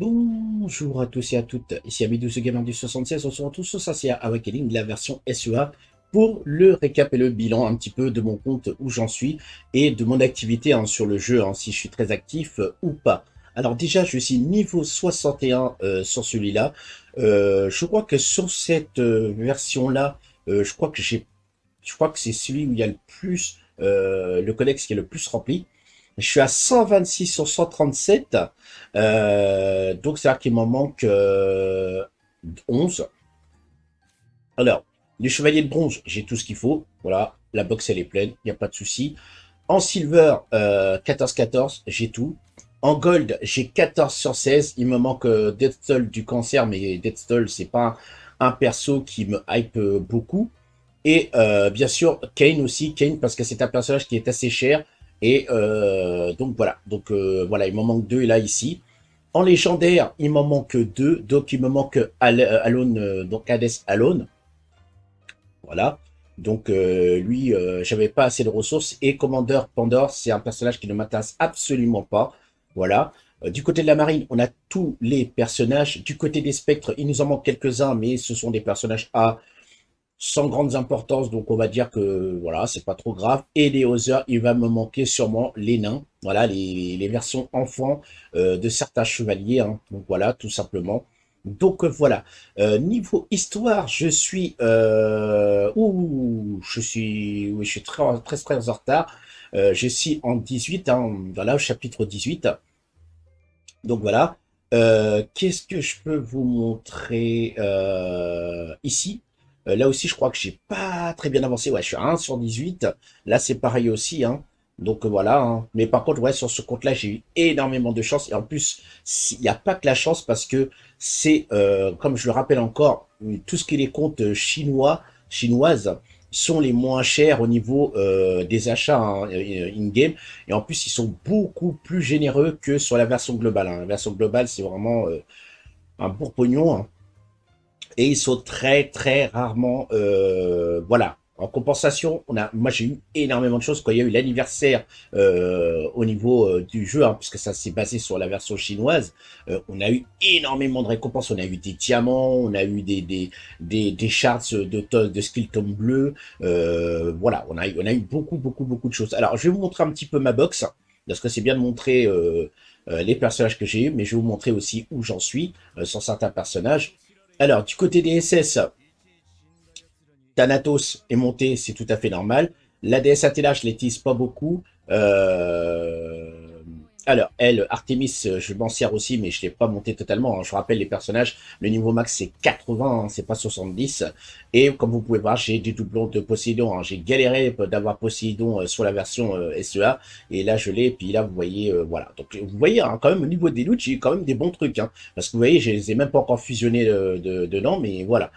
Bonjour à tous et à toutes, ici Abidou ce gamer du 76, on se retrouve sur Sacia Awakening, la version SEA, pour le récap et le bilan un petit peu de mon compte où j'en suis et de mon activité hein, sur le jeu, hein, si je suis très actif euh, ou pas. Alors déjà, je suis niveau 61 euh, sur celui-là. Euh, je crois que sur cette version-là, je crois que je crois que c'est celui où il y a le plus, le codex qui est le plus rempli. Je suis à 126 sur 137. Euh, donc, c'est-à-dire qu'il m'en manque 11. Euh, Alors, les chevaliers de bronze, j'ai tout ce qu'il faut. Voilà, la box, elle est pleine, il n'y a pas de souci. En silver, 14-14, euh, j'ai tout. En gold, j'ai 14 sur 16. Il me manque Deathstall du cancer, mais Deathstall, c'est pas un perso qui me hype beaucoup. Et bien sûr, Kane aussi. Kane, parce que c'est un personnage qui est assez cher. Et euh, donc voilà, donc euh, il m'en manque deux là ici. En légendaire, il m'en manque deux, donc il me manque euh, Alone, donc Hades Alone. Voilà. Donc lui, j'avais pas assez de ressources. Et Commander Pandore, c'est un personnage qui ne m'intéresse absolument pas. Voilà. du côté de la marine, on a tous les personnages. Du côté des spectres, il nous en manque quelques-uns, mais ce sont des personnages A sans grandes importances, donc on va dire que voilà, c'est pas trop grave. Et les Other, il va me manquer sûrement les nains, voilà, les, versions enfants euh, de certains chevaliers, hein. donc voilà, tout simplement. Donc voilà, euh, niveau histoire, je suis, euh, ouh, je suis, oui, je suis très, très, très en retard. Euh, je suis en 18, hein, voilà, au chapitre 18. Donc voilà, qu'est-ce que je peux vous montrer ici? Euh, là aussi, je crois que j'ai pas très bien avancé. Ouais, je suis à 1 sur 18. Là, c'est pareil aussi. Hein. Donc euh, voilà. Hein. Mais par contre, ouais, sur ce compte-là, j'ai eu énormément de chance. Et en plus, il n'y a pas que la chance parce que c'est, euh, comme je le rappelle encore, tout ce qui est les comptes chinois, chinoises, sont les moins chers au niveau des achats hein, in-game. Et en plus, ils sont beaucoup plus généreux que sur la version globale. La version globale, c'est vraiment un bourpognon. Hein et ils sont très très rarement euh, voilà en compensation, on a, moi j'ai eu énormément de choses quand il y a eu l'anniversaire euh, au niveau euh, du jeu, hein, puisque ça s'est basé sur la version chinoise. on a eu énormément de récompenses, on a eu des diamants, on a eu des des des, des charts de de skill tome bleu. voilà, on a eu on a eu beaucoup beaucoup beaucoup de choses. Alors je vais vous montrer un petit peu ma box, parce que c'est bien de montrer les personnages que j'ai eu, mais je vais vous montrer aussi où j'en suis sur certains personnages. Alors, du côté des SS, Thanatos est monté, c'est tout à fait normal. La Athéna, je l'utilise pas beaucoup. Euh, alors, elle, Artemis, je m'en sers aussi, mais je l'ai pas monté totalement. Hein. Je rappelle les personnages, le niveau max c'est 80, hein, c'est pas 70. Et comme vous pouvez voir, j'ai des doublons de Poséidon. Hein. J'ai galéré d'avoir Poséidon euh, sur la version euh, SEA, et là je l'ai. Puis là, vous voyez, euh, voilà. Donc vous voyez, quand même au niveau des loots, j'ai quand même des bons trucs, parce que vous voyez, je les ai même pas encore fusionnés de, dedans, mais voilà.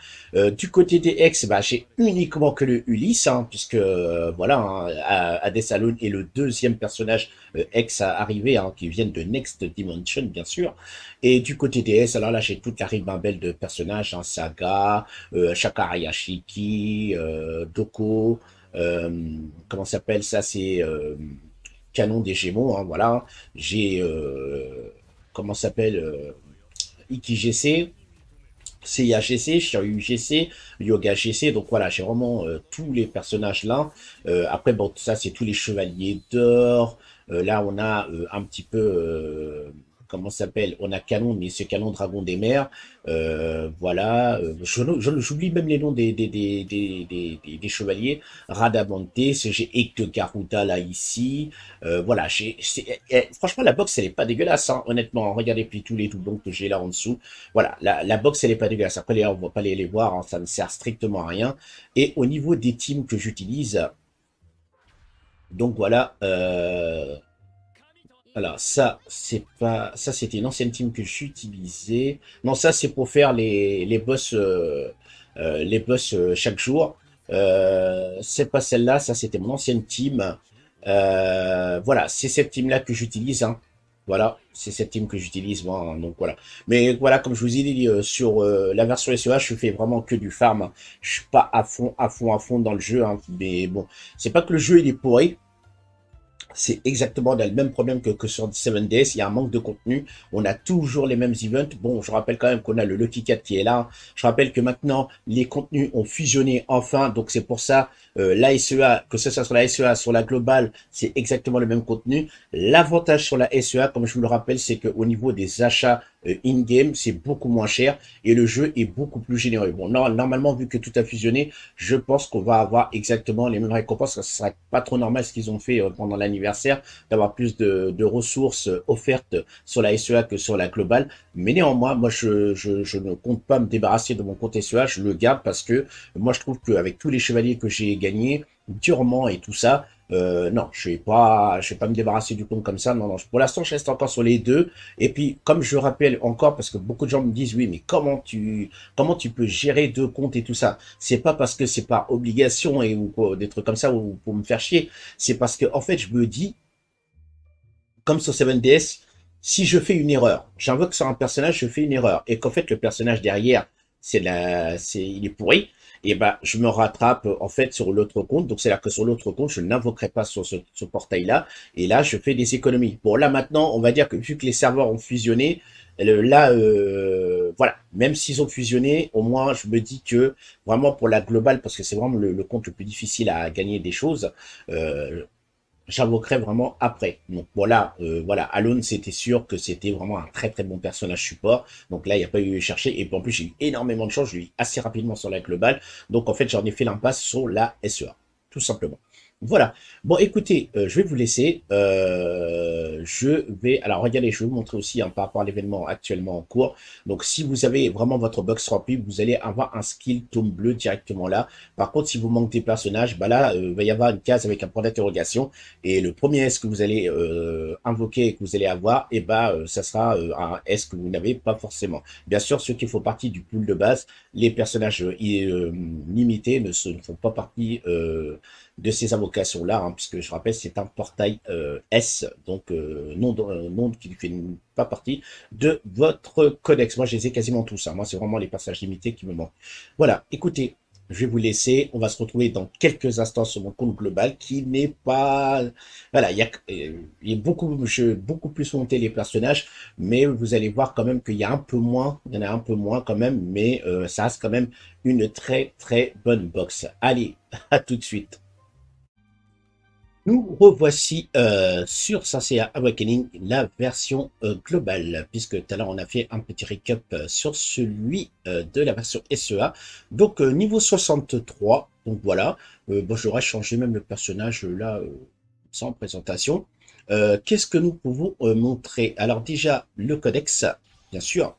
du côté des ex, bah, j'ai uniquement que le Ulysse, puisque voilà, hein, Adessalon est le deuxième personnage ex à arriver Hein, qui viennent de Next Dimension, bien sûr. Et du côté des S, alors là, j'ai toute la ribambelle de personnages, hein, Saga, euh, Shakarayashiki, euh, Doko, euh, comment s'appelle ça C'est euh, Canon des Gémeaux, hein, voilà. J'ai, comment s'appelle IkiGC, CIAGC, GC, Yoga GC, donc voilà, j'ai vraiment tous les personnages là. après, bon, ça c'est tous les chevaliers d'or, là, on a euh, un petit peu euh, comment s'appelle? On a Canon, mais c'est Canon Dragon des Mers. voilà. J'oublie même les noms des, des, des, des, des, chevaliers. Radamante, j'ai Ecte là ici. voilà. Eh, eh, franchement, la box, elle est pas dégueulasse, hein, honnêtement. Regardez puis tous les doublons que j'ai là en dessous. Voilà. La, la box, elle est pas dégueulasse. Après, on va pas les, les voir. Hein, ça ne sert strictement à rien. Et au niveau des teams que j'utilise, donc voilà. Euh... Alors ça, c'est pas, ça c'était une ancienne team que j'utilisais. Non, ça c'est pour faire les, les boss, euh, euh, les boss chaque jour. C'est pas celle-là, ça c'était mon ancienne team. voilà, c'est cette team-là que j'utilise. Hein. Voilà, c'est cette team que j'utilise moi. Hein, donc voilà. Mais voilà, comme je vous ai dit sur la version SEA, je fais vraiment que du farm. Je suis pas à fond, à fond, à fond dans le jeu. Hein. Mais bon, c'est pas que le jeu il est pourri c'est exactement le même problème que, que sur 7DS. Il y a un manque de contenu. On a toujours les mêmes events. Bon, je rappelle quand même qu'on a le Lucky Cat qui est là. Je rappelle que maintenant, les contenus ont fusionné enfin. Donc, c'est pour ça, euh, la SEA, que ce soit sur la SEA, sur la globale, c'est exactement le même contenu. L'avantage sur la SEA, comme je vous le rappelle, c'est qu'au niveau des achats in-game, c'est beaucoup moins cher et le jeu est beaucoup plus généreux. Bon, normalement, vu que tout a fusionné, je pense qu'on va avoir exactement les mêmes récompenses. Ce serait pas trop normal ce qu'ils ont fait euh, pendant l'anniversaire, d'avoir plus de, ressources euh, offertes sur la SEA que sur la globale. Mais néanmoins, moi, je, je, ne compte pas me débarrasser de mon compte SEA. Je le garde parce que moi, je trouve qu'avec tous les chevaliers que j'ai gagnés, durement et tout ça, euh, non, je vais pas, je vais pas me débarrasser du compte comme ça. Non, non. Pour l'instant, je reste encore sur les deux. Et puis, comme je rappelle encore, parce que beaucoup de gens me disent, oui, mais comment tu, comment tu peux gérer deux comptes et tout ça? C'est pas parce que c'est pas obligation et ou des trucs comme ça ou pour me faire chier. C'est parce que en fait, je me dis, comme sur 7DS, si je fais une erreur, j'invoque sur un personnage, je fais une erreur, et qu'en fait le personnage derrière, c'est la, c'est, il est pourri et ben je me rattrape en fait sur l'autre compte. Donc c'est-à-dire que sur l'autre compte, je n'invoquerai pas sur ce, portail-là. Et là, je fais des économies. Bon, là maintenant, on va dire que vu que les serveurs ont fusionné, là, euh, voilà, même s'ils ont fusionné, au moins je me dis que vraiment pour la globale, parce que c'est vraiment le, compte le plus difficile à gagner des choses, euh, j'invoquerai vraiment après. Donc voilà, euh, voilà, Alone, c'était sûr que c'était vraiment un très très bon personnage support. Donc là, il n'y a pas eu à chercher. Et en plus, j'ai eu énormément de chance. Je l'ai assez rapidement sur la globale. Donc en fait, j'en ai fait l'impasse sur la SEA, tout simplement. Voilà. Bon, écoutez, euh, je vais vous laisser. Euh, je vais... Alors, regardez, je vais vous montrer aussi hein, par rapport à l'événement actuellement en cours. Donc, si vous avez vraiment votre box rempli, vous allez avoir un skill tome bleu directement là. Par contre, si vous manquez des personnages, bah là, euh, il va y avoir une case avec un point d'interrogation. Et le premier S que vous allez invoquer et que vous allez avoir, eh bah, ça sera un S que vous n'avez pas forcément. Bien sûr, ceux qui font partie du pool de base, les personnages limités ne, ne font pas partie de ces invocations-là, hein, puisque je rappelle, c'est un portail euh, S, donc euh, nom, euh, qui ne fait pas partie de votre codex. Moi, je les ai quasiment tous. Hein. Moi, c'est vraiment les passages limités qui me manquent. Voilà, écoutez, je vais vous laisser. On va se retrouver dans quelques instants sur mon compte global qui n'est pas... Voilà, il y a, beaucoup, beaucoup plus monté les personnages, mais vous allez voir quand même qu'il y a un peu moins, il y en a un peu moins quand même, mais ça reste quand même une très très bonne box. Allez, à tout de suite. Nous revoici euh, sur Senseiya Awakening, la version euh, globale, puisque tout à l'heure on a fait un petit recap euh, sur celui de la version SEA. Donc niveau 63, donc voilà, bon, j'aurais changé même le personnage là, sans présentation. Qu'est-ce que nous pouvons montrer? Alors déjà, le codex, bien sûr.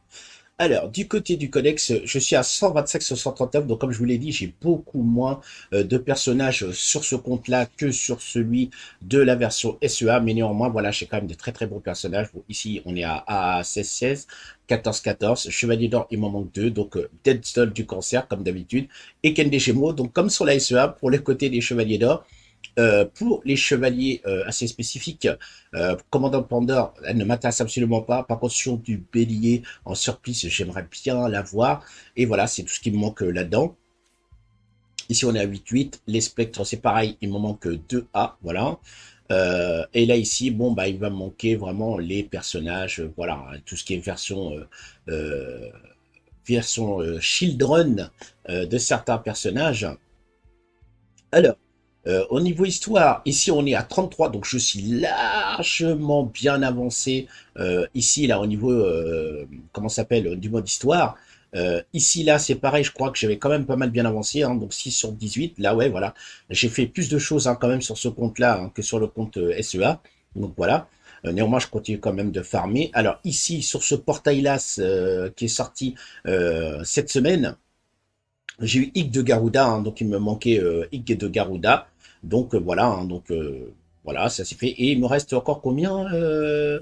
Alors, du côté du codex, je suis à 125 sur 139, donc comme je vous l'ai dit, j'ai beaucoup moins euh, de personnages sur ce compte-là que sur celui de la version SEA, mais néanmoins, voilà, j'ai quand même des très très bons personnages. ici, on est à, 16-16, 14-14, Chevalier d'Or, il m'en manque deux, donc euh, Deadstone du Cancer, comme d'habitude, et Ken des Gémeaux, donc comme sur la SEA, pour le côté des Chevaliers d'Or, euh, pour les chevaliers euh, assez spécifiques, euh, Commandant Pandore, elle ne m'intéresse absolument pas. Par contre, du bélier en surplice, j'aimerais bien l'avoir. Et voilà, c'est tout ce qui me manque là-dedans. Ici, on est à 8-8. Les spectres, c'est pareil, il me manque 2A, voilà. et là, ici, bon, bah, il va me manquer vraiment les personnages, voilà, tout ce qui est version, version children de certains personnages. Alors, euh, au niveau histoire, ici on est à 33, donc je suis largement bien avancé. Euh, ici, là, au niveau, euh, comment s'appelle, du mode histoire. ici, là, c'est pareil, je crois que j'avais quand même pas mal bien avancé, hein, donc 6 sur 18. Là, ouais, voilà. J'ai fait plus de choses hein, quand même sur ce compte-là hein, que sur le compte SEA. Donc voilà. néanmoins, je continue quand même de farmer. Alors ici, sur ce portail-là qui est sorti cette semaine, j'ai eu Ig de Garuda, donc il me manquait euh, de Garuda. Donc euh, voilà, hein, donc euh, voilà, ça s'est fait. Et il me reste encore combien euh,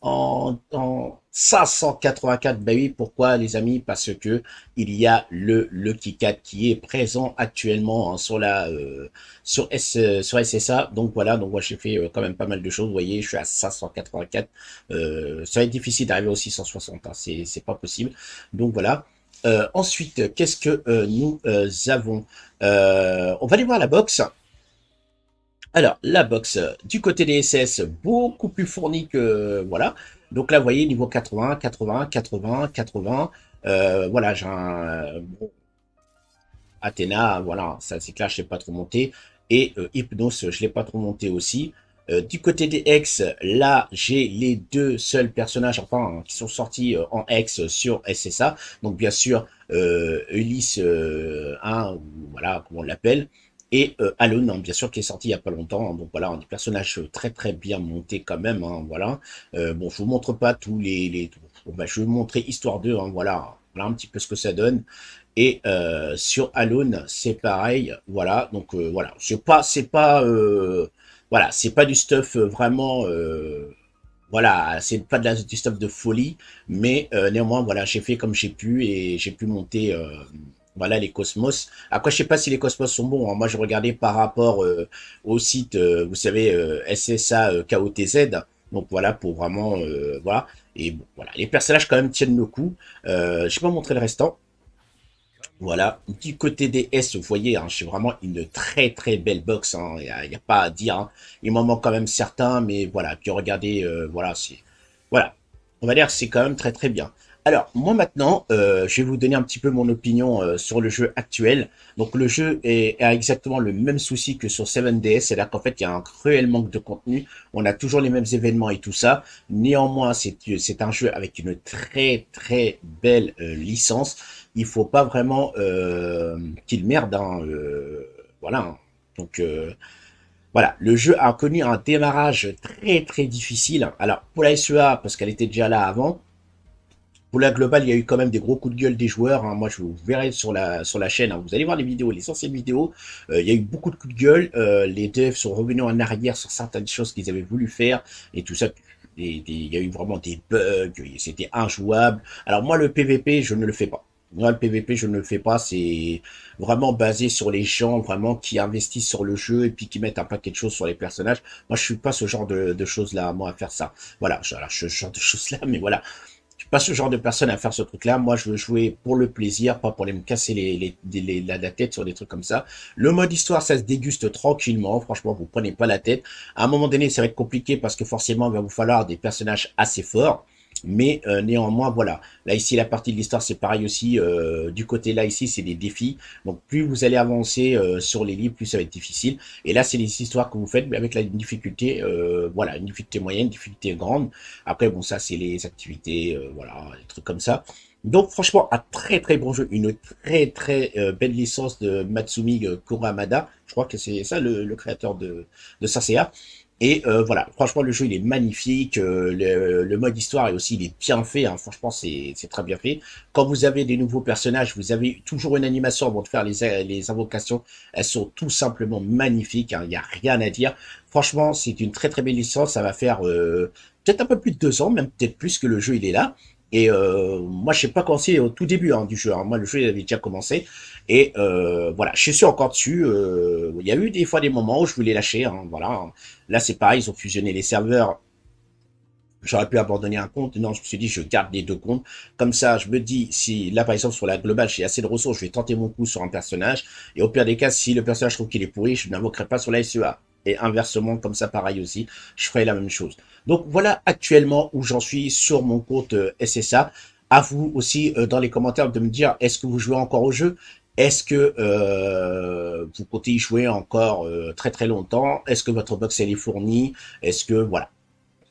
en, en 584 Ben oui, pourquoi les amis? Parce que il y a le Lucky Cat qui est présent actuellement hein, sur la sur S sur SSA. Donc voilà, donc moi j'ai fait quand même pas mal de choses. Vous voyez, je suis à 584. ça va être difficile d'arriver aux 660. Hein, c'est pas possible. Donc voilà. ensuite, qu'est-ce que nous avons? On va aller voir la box. Alors, la box du côté des SS, beaucoup plus fournie que... Voilà. Donc là, vous voyez, niveau 80, 80, 80, 80. voilà, j'ai un... Athéna, voilà, ça c'est clair, je l'ai pas trop monté. Et euh, Hypnos, je l'ai pas trop monté aussi. Euh, du côté des ex, là, j'ai les deux seuls personnages, enfin, qui sont sortis euh, en ex sur SSA. Donc, bien sûr, Ulysse 1, voilà, comment on l'appelle. Et Alone, hein, bien sûr, qui est sorti il y a pas longtemps. Donc voilà, des personnages très très bien montés quand même. Hein, voilà. bon, je vous montre pas tous les... les bah, je vais vous montrer Histoire 2, hein, voilà. Voilà un petit peu ce que ça donne. Et euh, sur Alone, c'est pareil. Voilà, donc euh, voilà, c'est pas, c'est pas, euh, voilà, pas du stuff vraiment, voilà, c'est pas du stuff de folie, mais néanmoins, voilà, j'ai fait comme j'ai pu et j'ai pu monter. Voilà les Cosmos. Après, je sais pas si les Cosmos sont bons. Hein. Moi, je regardais par rapport au site, vous savez, SSA KOTZ. Donc voilà, pour vraiment, voilà. Et bon, voilà, les personnages quand même tiennent le coup. je vais pas montrer le restant. Voilà, du côté des S, vous voyez, hein, c'est vraiment une très très belle box, il hein. n'y a, pas à dire. Hein. Il m'en manque quand même certains, mais voilà, puis regardez, euh, voilà, c'est... Voilà, on va dire c'est quand même très très bien. Alors, moi maintenant, euh, je vais vous donner un petit peu mon opinion euh, sur le jeu actuel. Donc, le jeu a exactement le même souci que sur 7DS, c'est-à-dire qu'en fait, il y a un cruel manque de contenu. On a toujours les mêmes événements et tout ça. Néanmoins, c'est un jeu avec une très très belle euh, licence. Il faut pas vraiment qu'il merde. Hein, voilà. Donc... Voilà, le jeu a connu un démarrage très très difficile. Alors pour la SEA, parce qu'elle était déjà là avant, pour la globale, il y a eu quand même des gros coups de gueule des joueurs. Hein. Moi, je vous verrai sur la, sur la chaîne. Hein. Vous allez voir les vidéos, les anciennes vidéos. Euh, il y a eu beaucoup de coups de gueule. Euh, les devs sont revenus en arrière sur certaines choses qu'ils avaient voulu faire et tout ça. il y a eu vraiment des bugs. C'était injouable. Alors moi, le PVP, je ne le fais pas. Moi, le PVP, je ne le fais pas. C'est vraiment basé sur les gens vraiment qui investissent sur le jeu et puis qui mettent un paquet de choses sur les personnages. Moi, je suis pas ce genre de, de choses-là, moi, à faire ça. Voilà, alors, ce genre de choses-là, mais voilà pas ce genre de personne à faire ce truc-là. Moi, je veux jouer pour le plaisir, pas pour aller me casser les, les, la, tête sur des trucs comme ça. Le mode histoire, ça se déguste tranquillement. Franchement, vous prenez pas la tête. À un moment donné, ça va être compliqué parce que forcément, il va vous falloir des personnages assez forts. Mais euh, néanmoins, voilà. Là, ici, la partie de l'histoire, c'est pareil aussi. Euh, du côté là, ici, c'est des défis. Donc, plus vous allez avancer euh, sur les livres, plus ça va être difficile. Et là, c'est les histoires que vous faites, mais avec la difficulté, voilà, une difficulté moyenne, une difficulté grande. Après, bon, ça, c'est les activités, voilà, des trucs comme ça. Donc, franchement, un très très bon jeu. Une très très belle licence de Matsumi Kuramada. Je crois que c'est ça le, créateur de, de Sasea. Et euh, voilà, franchement, le jeu, il est magnifique. Euh, le, mode histoire est aussi, il est bien fait. Hein. Franchement, c'est très bien fait. Quand vous avez des nouveaux personnages, vous avez toujours une animation avant de faire les, les invocations. Elles sont tout simplement magnifiques. Hein. Il n'y a rien à dire. Franchement, c'est une très très belle licence. Ça va faire euh, peut-être un peu plus de deux ans, même peut-être plus que le jeu, il est là. Et euh, moi, je sais pas commencé au tout début hein, du jeu. Hein. Moi, le jeu avait déjà commencé. Et euh, voilà, je suis encore dessus. Euh, il y a eu des fois des moments où je voulais lâcher. Hein, voilà. Là, c'est pareil, ils ont fusionné les serveurs. J'aurais pu abandonner un compte. Non, je me suis dit, je garde les deux comptes. Comme ça, je me dis, si là, par exemple, sur la globale, j'ai assez de ressources, je vais tenter mon coup sur un personnage. Et au pire des cas, si le personnage trouve qu'il est pourri, je n'invoquerai pas sur la SEA. Et inversement, comme ça, pareil aussi, je ferai la même chose. Donc voilà actuellement où j'en suis sur mon compte euh, SSA. À vous aussi euh, dans les commentaires de me dire est-ce que vous jouez encore au jeu? Est-ce que euh, vous comptez y jouer encore très très longtemps? Est-ce que votre box est fournie? Est-ce que voilà.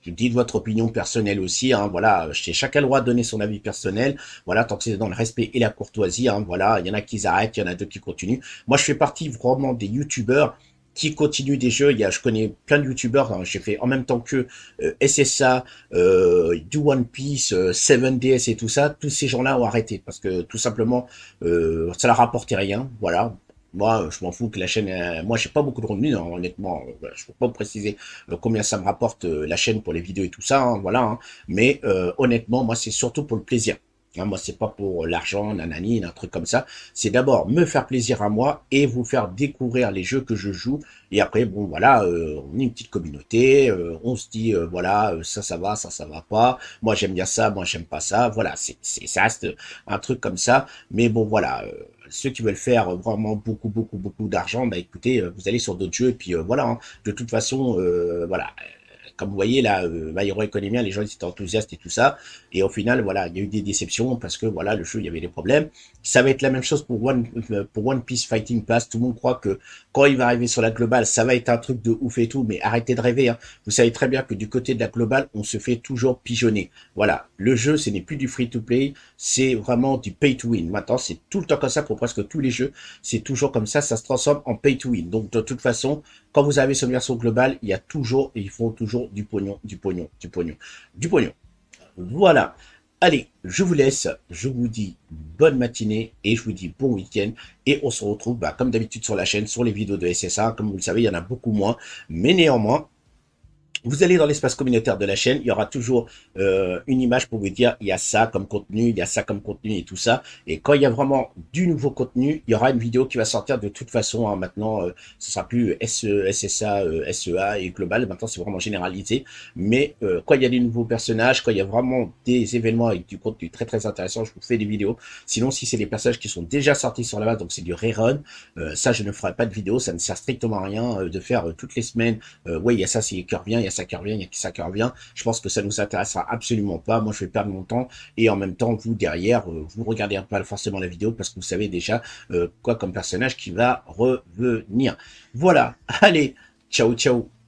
Dites votre opinion personnelle aussi, hein, voilà, chacun le droit de donner son avis personnel, voilà, tant que c'est dans le respect et la courtoisie, hein, voilà, il y en a qui arrêtent, il y en a d'autres qui continuent. Moi, je fais partie vraiment des youtubeurs qui continue des jeux. Il y a, je connais plein de youtubeurs. J'ai fait en même temps que euh, SSA, euh, Do One Piece, 7DS euh, et tout ça. Tous ces gens-là ont arrêté parce que tout simplement, euh, ça leur rapportait rien. Voilà. Moi, je m'en fous que la chaîne. moi, j'ai pas beaucoup de revenus, hein, honnêtement. Je peux pas vous préciser combien ça me rapporte la chaîne pour les vidéos et tout ça. Hein, voilà. Hein. Mais honnêtement, moi, c'est surtout pour le plaisir. Hein, moi, c'est pas pour l'argent, nanani, un truc comme ça. C'est d'abord me faire plaisir à moi et vous faire découvrir les jeux que je joue. Et après, bon, voilà, euh, on est une petite communauté. Euh, on se dit, euh, voilà, ça, ça va, ça, ça va pas. Moi, j'aime bien ça, moi, j'aime pas ça. Voilà, c'est, ça reste un truc comme ça. Mais bon, voilà ceux qui veulent faire vraiment beaucoup, beaucoup, beaucoup d'argent, bah écoutez, vous allez sur d'autres jeux, et puis voilà, hein. de toute façon, voilà, comme vous voyez là, euh, Academia, les gens étaient enthousiastes et tout ça. Et au final, voilà, il y a eu des déceptions parce que voilà, le jeu, il y avait des problèmes. Ça va être la même chose pour One, euh, Piece Fighting Pass. Tout le monde croit que quand il va arriver sur la globale, ça va être un truc de ouf et tout. Mais arrêtez de rêver. Hein. Vous savez très bien que du côté de la globale, on se fait toujours pigeonner. Voilà, le jeu, ce n'est plus du free to play, c'est vraiment du pay to win. Maintenant, c'est tout le temps comme ça pour presque tous les jeux. C'est toujours comme ça, ça se transforme en pay to win. Donc de toute façon, quand vous avez une version globale, il y a toujours, ils font toujours du pognon, du pognon, du pognon, du pognon. Voilà. Allez, je vous laisse, je vous dis bonne matinée et je vous dis bon week-end. Et on se retrouve, bah, comme d'habitude, sur la chaîne, sur les vidéos de SSA. Comme vous le savez, il y en a beaucoup moins. Mais néanmoins, vous allez dans l'espace communautaire de la chaîne, il y aura toujours euh, une image pour vous dire il y a ça comme contenu, il y a ça comme contenu et tout ça. Et quand il y a vraiment du nouveau contenu, il y aura une vidéo qui va sortir de toute façon. Hein. maintenant, euh, ce sera plus SE, SSA, euh, SEA et global. Maintenant, c'est vraiment généralisé. Mais euh, quand il y a des nouveaux personnages, quand il y a vraiment des événements avec du contenu très très intéressant, je vous fais des vidéos. Sinon, si c'est des personnages qui sont déjà sortis sur la base, donc c'est du rerun, ça je ne ferai pas de vidéo. Ça ne sert strictement à rien de faire toutes les semaines. ouais, il y a ça, c'est qui revient, ça qui revient, il y a ça qui revient. Je pense que ça nous intéressera absolument pas. Moi, je vais perdre mon temps et en même temps, vous derrière, euh, vous regardez pas forcément la vidéo parce que vous savez déjà euh, quoi comme personnage qui va revenir. Voilà. Allez, ciao, ciao.